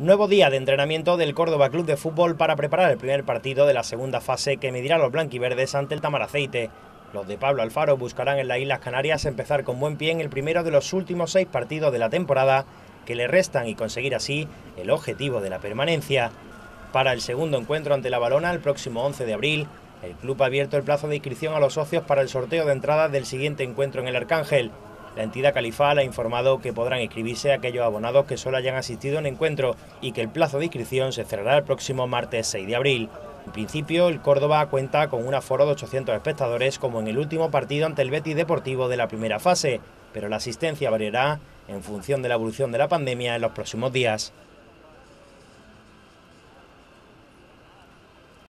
Nuevo día de entrenamiento del Córdoba Club de Fútbol para preparar el primer partido de la segunda fase que medirá los blanquiverdes ante el Tamaraceite. Los de Pablo Alfaro buscarán en las Islas Canarias empezar con buen pie en el primero de los últimos seis partidos de la temporada que le restan y conseguir así el objetivo de la permanencia. Para el segundo encuentro ante la Balona el próximo 11 de abril, el club ha abierto el plazo de inscripción a los socios para el sorteo de entrada del siguiente encuentro en el Arcángel. La entidad califal ha informado que podrán inscribirse aquellos abonados que solo hayan asistido a un encuentro y que el plazo de inscripción se cerrará el próximo martes 6 de abril. En principio, el Córdoba cuenta con un aforo de 800 espectadores como en el último partido ante el Betis Deportivo de la primera fase, pero la asistencia variará en función de la evolución de la pandemia en los próximos días.